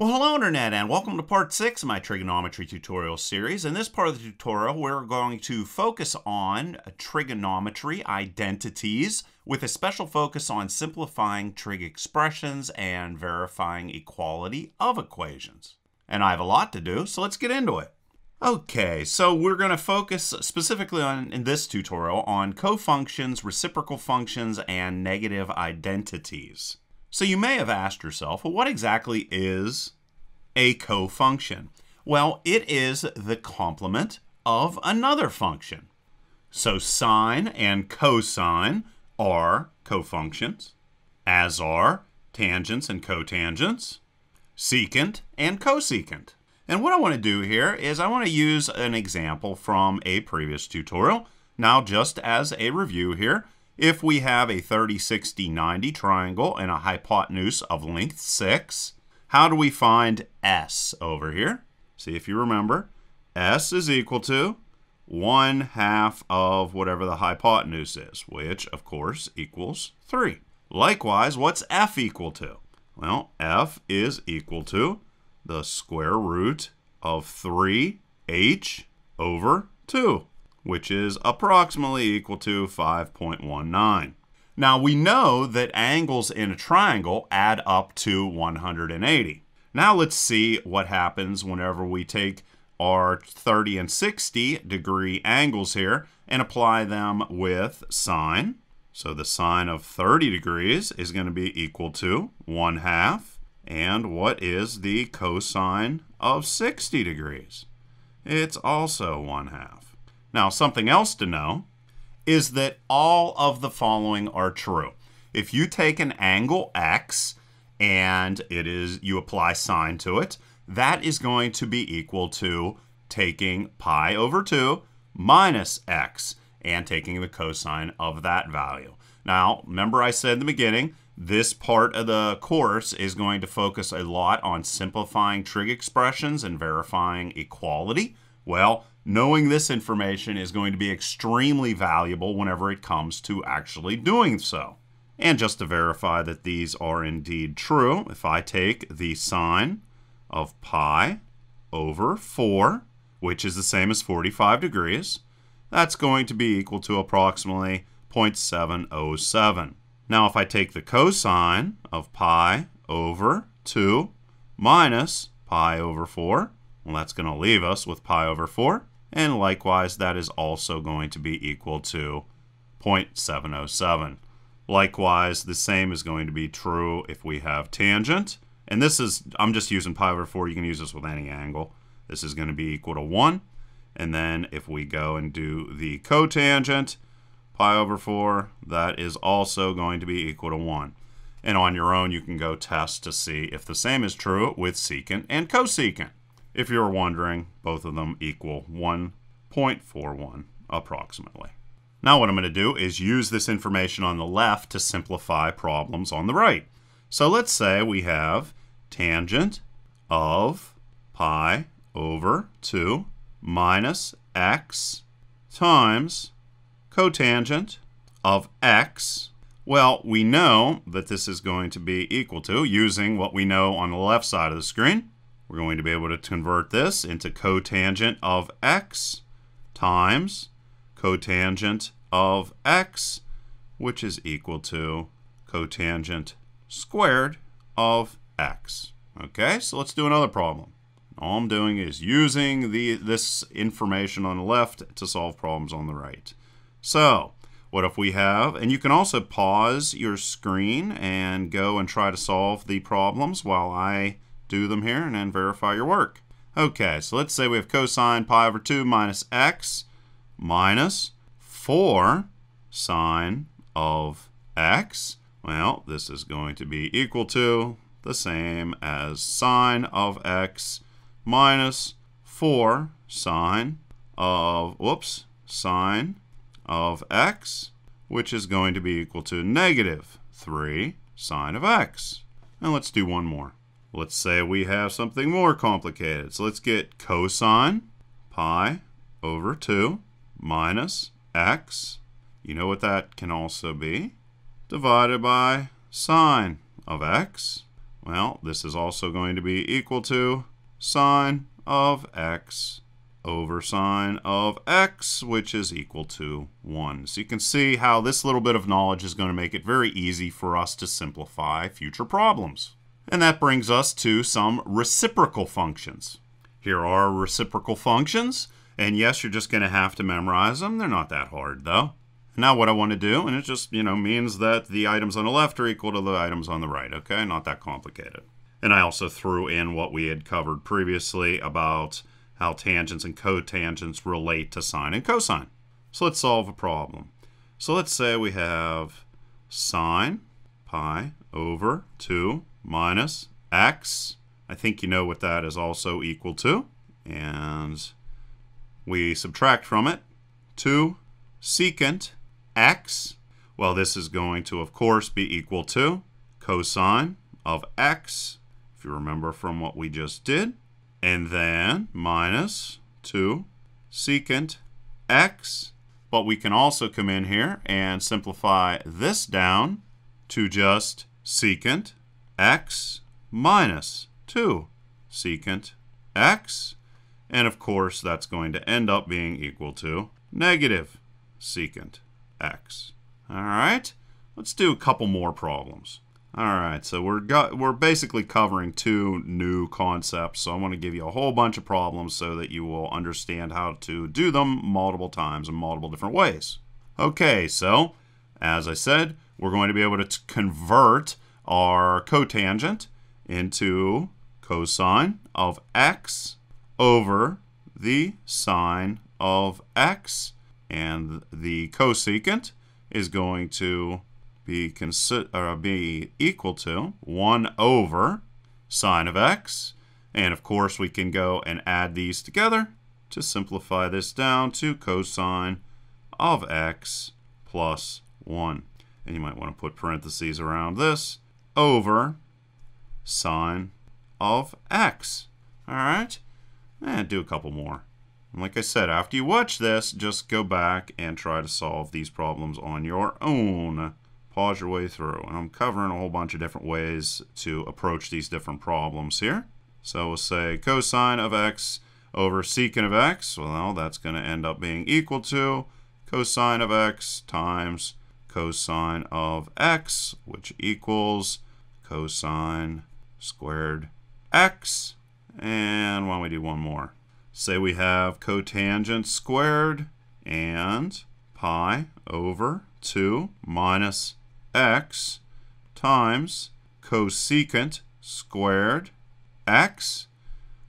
Well, hello Internet and welcome to part 6 of my trigonometry tutorial series. In this part of the tutorial, we're going to focus on trigonometry identities with a special focus on simplifying trig expressions and verifying equality of equations. And I have a lot to do, so let's get into it. Okay, so we're going to focus specifically on in this tutorial on cofunctions, reciprocal functions, and negative identities. So you may have asked yourself, well, what exactly is a cofunction? Well, it is the complement of another function. So sine and cosine are cofunctions, as are tangents and cotangents, secant and cosecant. And what I want to do here is I want to use an example from a previous tutorial. Now, just as a review here, if we have a 30, 60, 90 triangle and a hypotenuse of length 6, how do we find S over here? See if you remember. S is equal to 1 half of whatever the hypotenuse is, which, of course, equals 3. Likewise, what's F equal to? Well, F is equal to the square root of 3h over 2 which is approximately equal to 5.19. Now we know that angles in a triangle add up to 180. Now let's see what happens whenever we take our 30 and 60 degree angles here and apply them with sine. So the sine of 30 degrees is going to be equal to 1 half. And what is the cosine of 60 degrees? It's also 1 half. Now, something else to know is that all of the following are true. If you take an angle x and it is you apply sine to it, that is going to be equal to taking pi over 2 minus x and taking the cosine of that value. Now, remember I said in the beginning, this part of the course is going to focus a lot on simplifying trig expressions and verifying equality. Well, knowing this information is going to be extremely valuable whenever it comes to actually doing so. And just to verify that these are indeed true, if I take the sine of pi over 4, which is the same as 45 degrees, that's going to be equal to approximately 0.707. Now if I take the cosine of pi over 2 minus pi over 4, well, that's going to leave us with pi over 4. And likewise, that is also going to be equal to 0.707. Likewise, the same is going to be true if we have tangent. And this is, I'm just using pi over 4. You can use this with any angle. This is going to be equal to 1. And then if we go and do the cotangent, pi over 4, that is also going to be equal to 1. And on your own, you can go test to see if the same is true with secant and cosecant. If you're wondering, both of them equal 1.41 approximately. Now what I'm going to do is use this information on the left to simplify problems on the right. So let's say we have tangent of pi over 2 minus x times cotangent of x. Well, we know that this is going to be equal to, using what we know on the left side of the screen, we're going to be able to convert this into cotangent of x times cotangent of x, which is equal to cotangent squared of x. Okay, so let's do another problem. All I'm doing is using the this information on the left to solve problems on the right. So, what if we have, and you can also pause your screen and go and try to solve the problems while I do them here and then verify your work. Okay, so let's say we have cosine pi over 2 minus x minus 4 sine of x. Well, this is going to be equal to the same as sine of x minus 4 sine of, whoops, sine of x, which is going to be equal to negative 3 sine of x. And let's do one more. Let's say we have something more complicated. So let's get cosine pi over 2 minus x. You know what that can also be? Divided by sine of x Well, this is also going to be equal to sine of x over sine of x, which is equal to 1. So you can see how this little bit of knowledge is going to make it very easy for us to simplify future problems. And that brings us to some reciprocal functions. Here are reciprocal functions, and yes, you're just going to have to memorize them. They're not that hard, though. Now what I want to do, and it just, you know, means that the items on the left are equal to the items on the right, okay? Not that complicated. And I also threw in what we had covered previously about how tangents and cotangents relate to sine and cosine. So let's solve a problem. So let's say we have sine pi over 2 minus x. I think you know what that is also equal to. And we subtract from it 2 secant x. Well, this is going to, of course, be equal to cosine of x, if you remember from what we just did, and then minus 2 secant x. But we can also come in here and simplify this down to just secant x minus 2 secant x. And of course, that's going to end up being equal to negative secant x. All right, let's do a couple more problems. All right, so we're got, we're basically covering two new concepts. So I want to give you a whole bunch of problems so that you will understand how to do them multiple times in multiple different ways. Okay, so as I said, we're going to be able to convert our cotangent into cosine of x over the sine of x, and the cosecant is going to be, be equal to 1 over sine of x. And of course, we can go and add these together to simplify this down to cosine of x plus 1. And you might want to put parentheses around this over sine of x. All right? And eh, do a couple more. And like I said, after you watch this, just go back and try to solve these problems on your own pause your way through. And I'm covering a whole bunch of different ways to approach these different problems here. So we'll say cosine of x over secant of x. Well, that's going to end up being equal to cosine of x times cosine of x, which equals cosine squared x. And why don't we do one more? Say we have cotangent squared and pi over 2 minus x times cosecant squared x.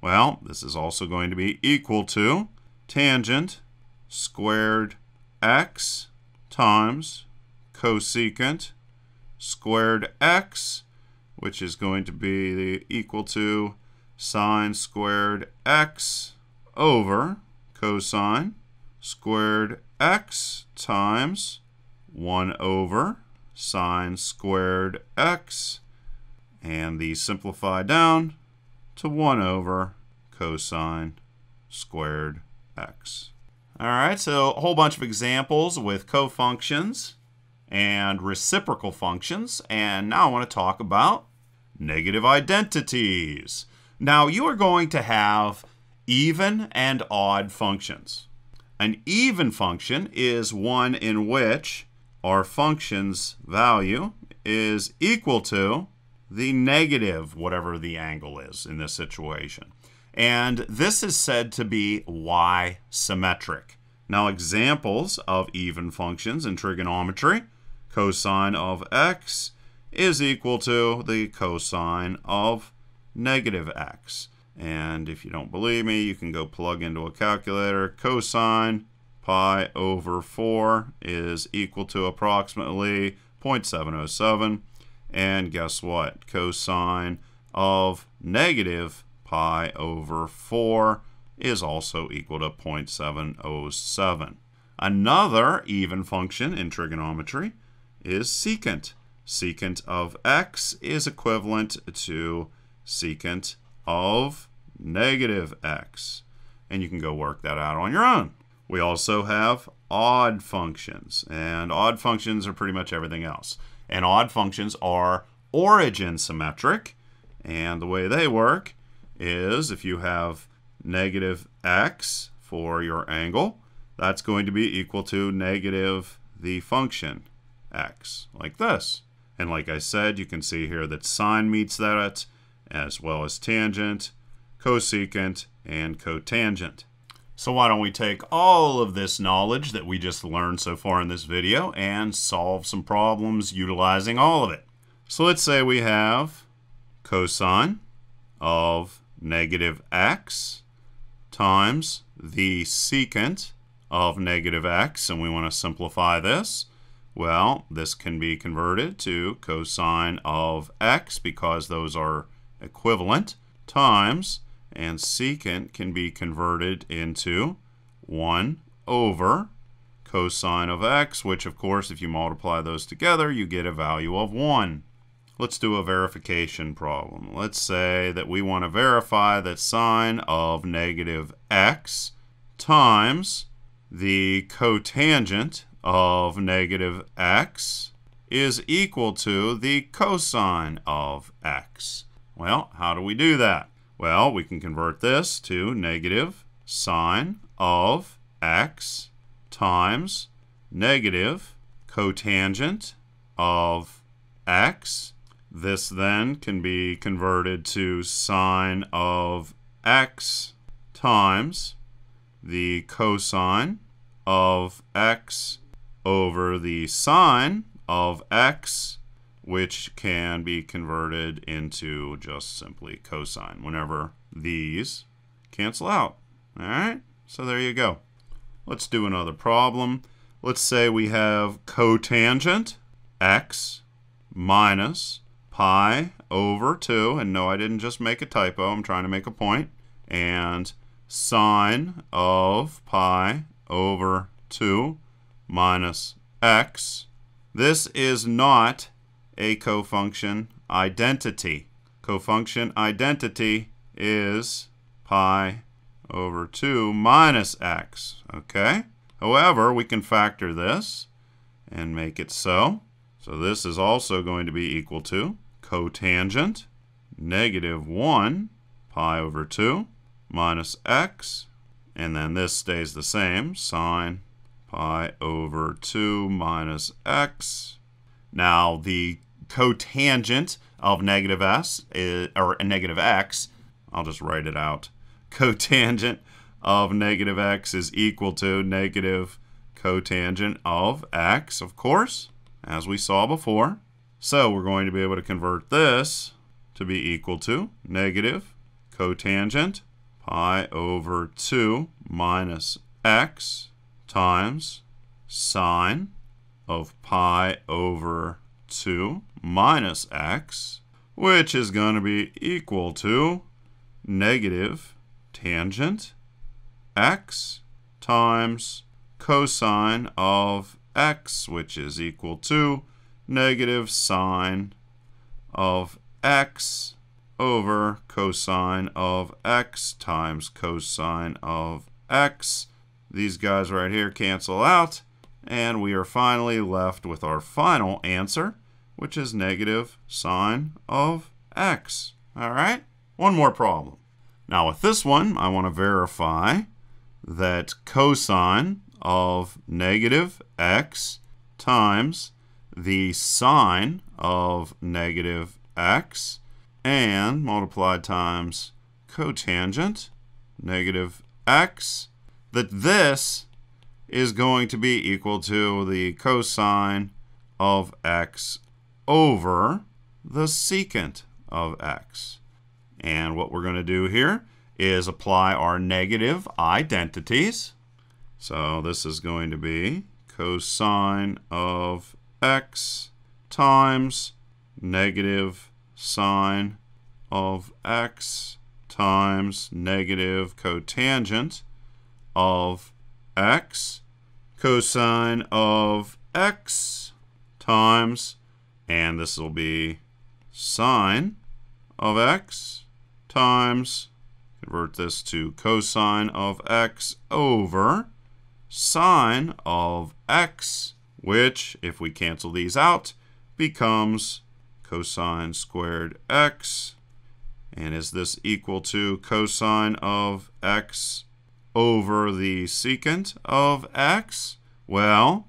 Well, this is also going to be equal to tangent squared x times cosecant squared x, which is going to be the, equal to sine squared x over cosine squared x times 1 over sine squared x, and these simplify down to 1 over cosine squared x. All right, so a whole bunch of examples with cofunctions and reciprocal functions, and now I want to talk about negative identities. Now, you are going to have even and odd functions. An even function is one in which our function's value is equal to the negative, whatever the angle is in this situation. And this is said to be y symmetric. Now, examples of even functions in trigonometry cosine of x is equal to the cosine of negative x. And if you don't believe me, you can go plug into a calculator. Cosine pi over 4 is equal to approximately 0.707. And guess what? Cosine of negative pi over 4 is also equal to 0.707. Another even function in trigonometry is secant. Secant of x is equivalent to secant of negative x. And you can go work that out on your own. We also have odd functions, and odd functions are pretty much everything else. And odd functions are origin symmetric, And the way they work is if you have negative x for your angle, that's going to be equal to negative the function x, like this. And like I said, you can see here that sine meets that, as well as tangent, cosecant, and cotangent. So why don't we take all of this knowledge that we just learned so far in this video and solve some problems utilizing all of it. So let's say we have cosine of negative x times the secant of negative x, and we want to simplify this. Well, this can be converted to cosine of x because those are equivalent times, and secant can be converted into 1 over cosine of x, which of course if you multiply those together you get a value of 1. Let's do a verification problem. Let's say that we want to verify that sine of negative x times the cotangent of negative x is equal to the cosine of x. Well, how do we do that? Well, we can convert this to negative sine of x times negative cotangent of x. This then can be converted to sine of x times the cosine of x over the sine of x, which can be converted into just simply cosine whenever these cancel out. All right, so there you go. Let's do another problem. Let's say we have cotangent x minus pi over 2, and no, I didn't just make a typo, I'm trying to make a point, and sine of pi over 2 minus x. This is not a cofunction identity. Cofunction identity is pi over 2 minus x, okay? However, we can factor this and make it so. So this is also going to be equal to cotangent negative 1 pi over 2 minus x, and then this stays the same, sine pi over 2 minus x. Now, the cotangent of negative s, is, or negative x, I'll just write it out. Cotangent of negative x is equal to negative cotangent of x, of course, as we saw before. So we're going to be able to convert this to be equal to negative cotangent pi over 2 minus x times sine of pi over 2 minus x, which is going to be equal to negative tangent x times cosine of x, which is equal to negative sine of x over cosine of x times cosine of x. These guys right here cancel out, and we are finally left with our final answer, which is negative sine of x. All right, one more problem. Now with this one, I want to verify that cosine of negative x times the sine of negative x and multiplied times cotangent negative x, that this is going to be equal to the cosine of x over the secant of x. And what we're going to do here is apply our negative identities. So this is going to be cosine of x times negative sine of x times negative cotangent of x cosine of x times, and this will be sine of x times, convert this to cosine of x over sine of x, which, if we cancel these out, becomes cosine squared x. And is this equal to cosine of x over the secant of x? Well,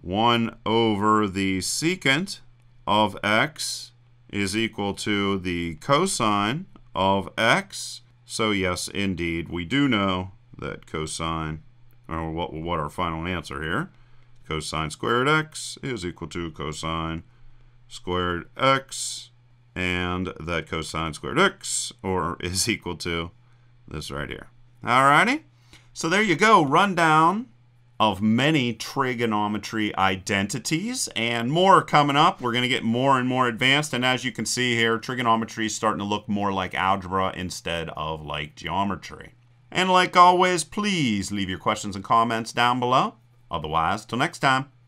1 over the secant of x is equal to the cosine of x. So yes, indeed, we do know that cosine, or what, what our final answer here, cosine squared x is equal to cosine squared x, and that cosine squared x, or is equal to this right here. Alrighty, so there you go, rundown of many trigonometry identities and more coming up. We're going to get more and more advanced. And as you can see here, trigonometry is starting to look more like algebra instead of like geometry. And like always, please leave your questions and comments down below. Otherwise, till next time.